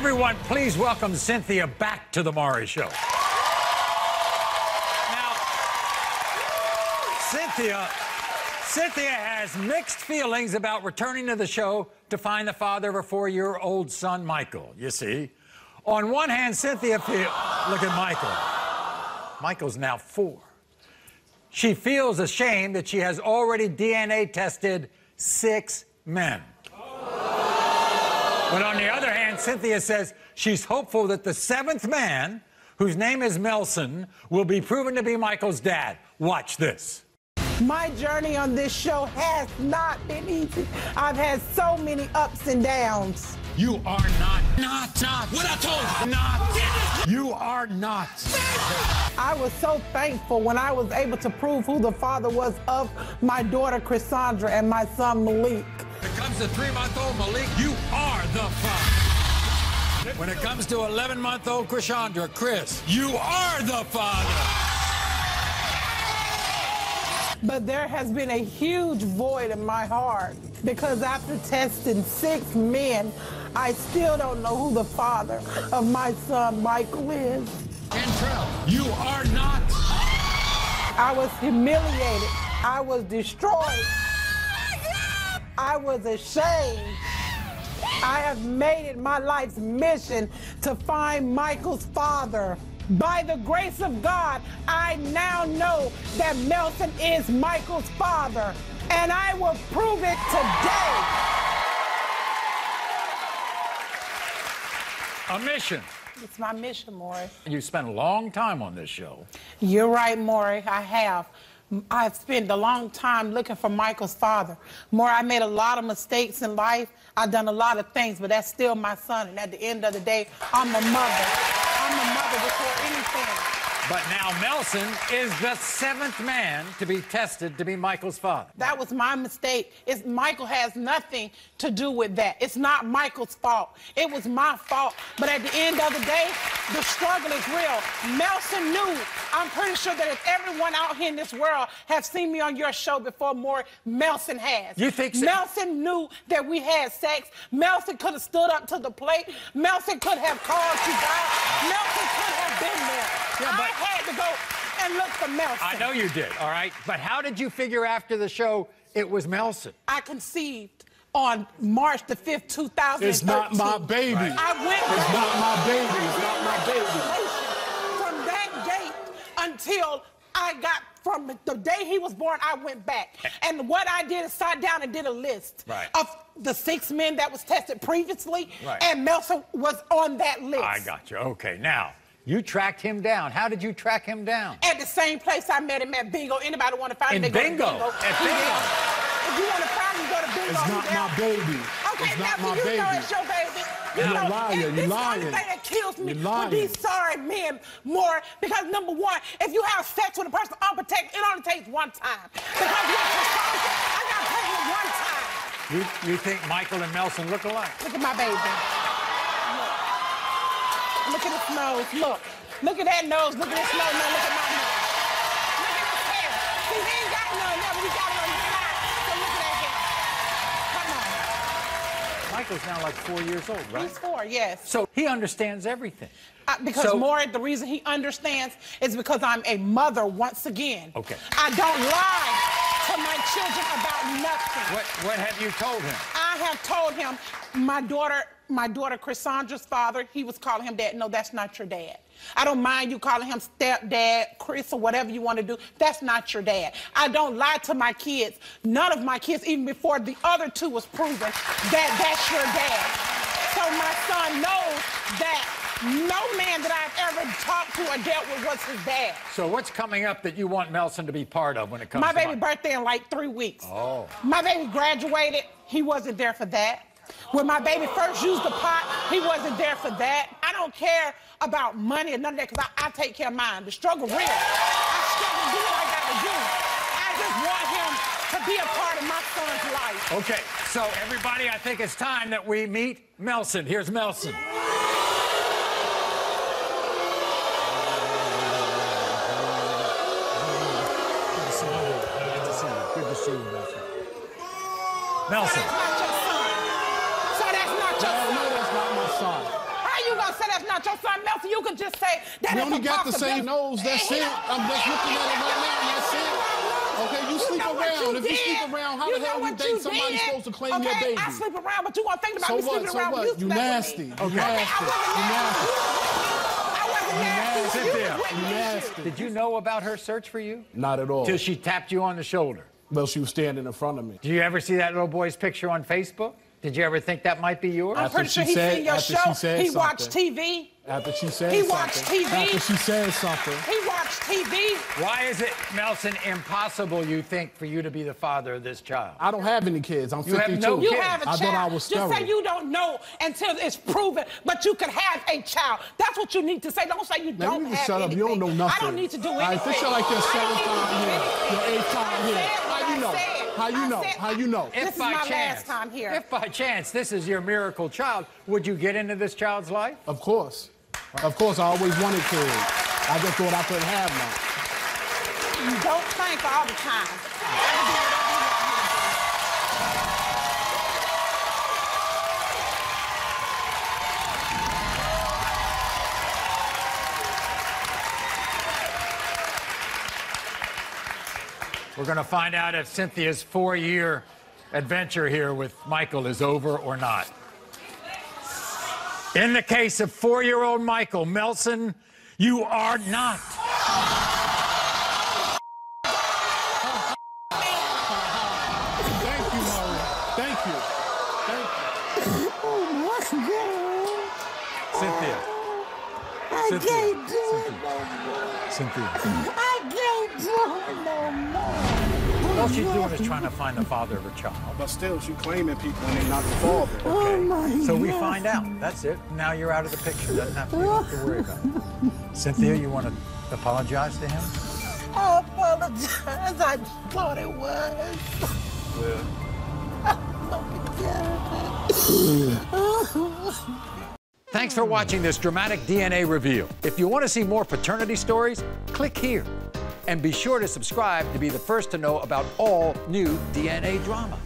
Everyone, please welcome Cynthia back to the Maury Show. Now, Cynthia, Cynthia has mixed feelings about returning to the show to find the father of her four-year-old son, Michael. You see, on one hand, Cynthia feels. Look at Michael. Michael's now four. She feels ashamed that she has already DNA tested six men. But on the other Cynthia says she's hopeful that the seventh man, whose name is Melsun, will be proven to be Michael's dad. Watch this. My journey on this show has not been easy. I've had so many ups and downs. You are not, not, not what I told you. Not. You are not. I was so thankful when I was able to prove who the father was of my daughter Chrisandra and my son Malik. When it comes to three-month-old Malik, you are the father. When it comes to 11-month-old Krishandra, Chris, you are the father. But there has been a huge void in my heart because after testing six men, I still don't know who the father of my son Michael is. Cantrell, you are not. I was humiliated. I was destroyed. I was ashamed. I have made it my life's mission to find Michael's father. By the grace of God, I now know that Melsun is Michael's father, and I will prove it today. A mission. It's my mission, Maury. You spent a long time on this show. You're right, Maury. I have. I've spent a long time looking for Michael's father. Maury, I made a lot of mistakes in life. I've done a lot of things, but that's still my son. And at the end of the day, I'm a mother. I'm a mother before anything. But now Melsun is the seventh man to be tested to be Michael's father. That was my mistake. It's Michael has nothing to do with that. It's not Michael's fault. It was my fault. But at the end of the day, the struggle is real. Melsun knew. I'm pretty sure that if everyone out here in this world has seen me on your show before, more Melsun has. You think so? Melsun knew that we had sex. Melsun could have stood up to the plate. Melsun could have called you out. Melsun could have been there. Yeah, but- I had to go and look for Melsun. I know you did, all right? But how did you figure after the show it was Melsun? I conceived on March the 5th, 2013. It's not my baby. I went It's not my baby. It's not my baby. From that date until I got from the day he was born, I went back. And what I did is sat down and did a list Right. of the six men that was tested previously, Right. and Melsun was on that list. I got you. Okay, now, you tracked him down. How did you track him down? At the same place I met him at Bingo. Anybody want to find In him? they Bingo? Go Bingo. At Bingo? there. If you want to find him, go to Bingo. It's not my baby. Okay, It's now not my you know it's your baby. You You're know, a liar. You're this is the lying. only thing that kills me You're with lying. these sorry men more because number one, if you have sex with a person unprotected, it only takes one time. Because you I got pregnant one time. You, you think Michael and Melsun look alike? Look at my baby. Look. At his nose. Look. Look at that nose. Look at his nose. Now look at my nose. Look at his hair. See, he ain't got none there, but he got it on side. So look at that hair. Come on. Michael's now like four years old, right? He's four, yes. So he understands everything. Uh, because So- more the reason he understands is because I'm a mother once again. Okay. I don't lie to my children about nothing. What, what have you told him? I have told him my daughter, my daughter Chrisandra's father, he was calling him dad. No, that's not your dad. I don't mind you calling him stepdad, Chris, or whatever you want to do. That's not your dad. I don't lie to my kids. None of my kids, even before the other two was proven, that that's your dad. So my son knows that no man that I've ever talked to or dealt with was his dad. So what's coming up that you want Melsun to be part of when it comes My baby birthday in like three weeks. Oh. My baby graduated. He wasn't there for that. When my baby first used the pot, he wasn't there for that. I don't care about money or none of that because I, I take care of mine. The struggle real. I struggle do what I got to do. I just want him to be a part of my son's life. Okay, so everybody, I think it's time that we meet Melsun. Here's Melsun. See you, Nelson. Melsun. That's not your son. So that's not your No, son. no, that's not my son. How you gonna say that's not your son, Melton, you could just say that We is only a got the same possibility. nose. That's it. I'm just looking at it right now. That's it. Okay, you sleep know what around. If you sleep around, how the know hell you what think somebody did. supposed to claim okay, your baby? I sleep around, but you want to think about So me what? sleeping So around what? you You nasty. me. You Okay, nasty. You nasty. I wasn't nasty. nasty. You was Cynthia. with You me. nasty. Did you know about her search for you? Not at all. Till she tapped you on the shoulder. Well, she was standing in front of me. Do you ever see that little boy's picture on Facebook? Did you ever think that might be yours? I'm After pretty sure she he said- seen your after show. she said he watched. TV. After she said He something. watched TV. After she said something. He watched TV. Why is it, Nelson, impossible, you think, for you to be the father of this child? I don't have any kids. I'm You have 52. no You kids. have a I child. thought I was Just sterile. say you don't know until it's proven, but you could have a child. That's what you need to say. Don't say you Now, don't you need to have shut up. You don't know nothing. I don't need to do All anything. right, this is like your I don't seventh need to time do here. anything. Your eighth time here. Said How you know? said. How you I know? said- How you know? If This is by my chance, last time here. If by chance this is your miracle child, would you get into this child's life? Of course. Of course, I always wanted kids. I just thought I couldn't have none. You don't think all the time. We're going to find out if Cynthia's four year adventure here with Michael is over or not. In the case of four year old Michael Melsun, you are not. Thank you, Maria. Thank you. Thank you. Oh, Cynthia. I Cynthia. can't do it. Cynthia. I can't do it no more. All she's doing is trying to find the father of her child. But still, she's claiming people when they not the father. Oh my So we find out. That's it. Now you're out of the picture. Doesn't have to, you don't have to worry about it. Cynthia, you want to apologize to him? I apologize. I thought it was. Thanks for watching this dramatic DNA reveal. If you want to see more paternity stories, click here. And be sure to subscribe to be the first to know about all new DNA drama.